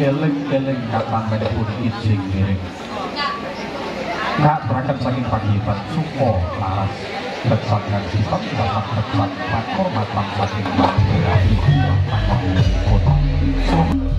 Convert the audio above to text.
Eleng-eleng katang menipun ijing miring Kak berangkat saking paghibat suko laras. Bersat dan sifat dapat bersat Pakor matang saking paghibat Suko aku